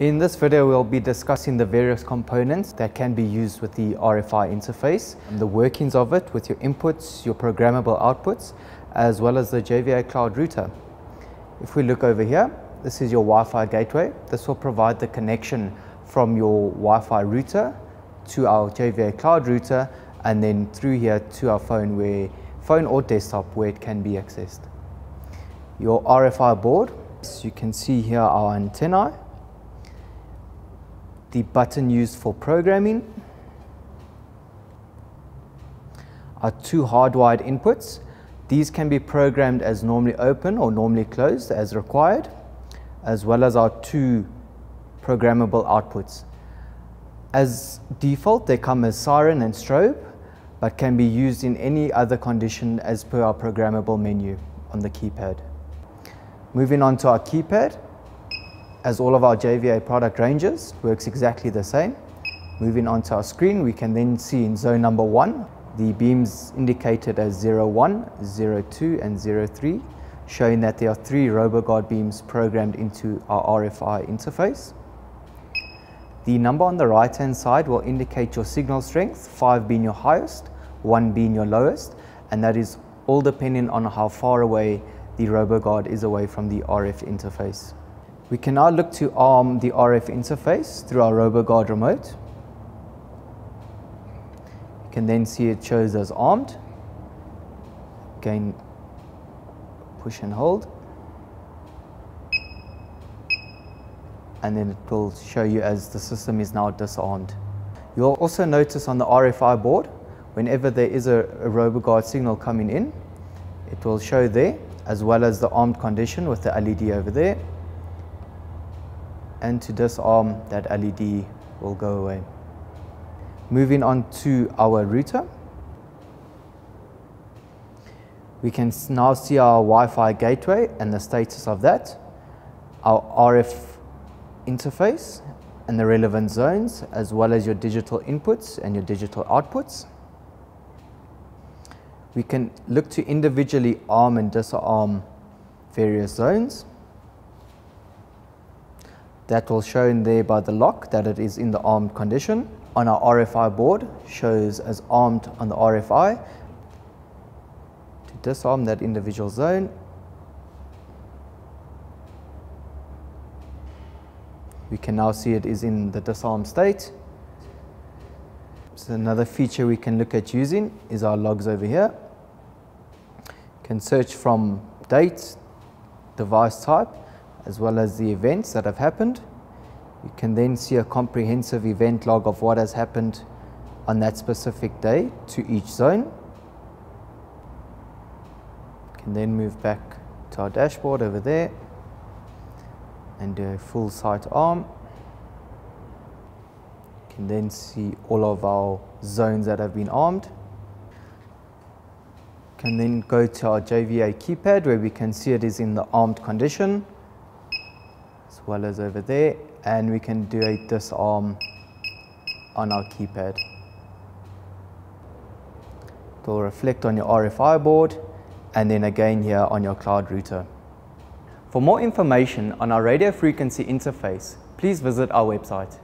In this video we'll be discussing the various components that can be used with the RFI interface, the workings of it with your inputs, your programmable outputs, as well as the JVA Cloud Router. If we look over here, this is your Wi-Fi gateway. This will provide the connection from your Wi-Fi router to our JVA Cloud Router and then through here to our phone where phone or desktop where it can be accessed. Your RFI board, so you can see here our antennae, the button used for programming, our two hardwired inputs. These can be programmed as normally open or normally closed as required, as well as our two programmable outputs. As default, they come as siren and strobe, but can be used in any other condition as per our programmable menu on the keypad. Moving on to our keypad, as all of our JVA product ranges, works exactly the same. Moving onto our screen, we can then see in zone number one, the beams indicated as 01, 02 and 03, showing that there are three RoboGuard beams programmed into our RFI interface. The number on the right hand side will indicate your signal strength, 5 being your highest, 1 being your lowest, and that is all depending on how far away the RoboGuard is away from the RF interface. We can now look to arm the RF interface through our RoboGuard remote. You can then see it shows as armed. Again, push and hold. And then it will show you as the system is now disarmed. You'll also notice on the RFI board, whenever there is a, a RoboGuard signal coming in, it will show there, as well as the armed condition with the LED over there and to disarm that LED will go away. Moving on to our router. We can now see our Wi-Fi gateway and the status of that, our RF interface and the relevant zones, as well as your digital inputs and your digital outputs. We can look to individually arm and disarm various zones. That will show in there by the lock that it is in the armed condition. On our RFI board shows as armed on the RFI. To disarm that individual zone, we can now see it is in the disarm state. So another feature we can look at using is our logs over here. You can search from date, device type, as well as the events that have happened. You can then see a comprehensive event log of what has happened on that specific day to each zone. You can then move back to our dashboard over there and do a full site arm. You can then see all of our zones that have been armed. Can then go to our JVA keypad where we can see it is in the armed condition well as over there and we can do a disarm on our keypad. It will reflect on your RFI board and then again here on your cloud router. For more information on our radio frequency interface, please visit our website.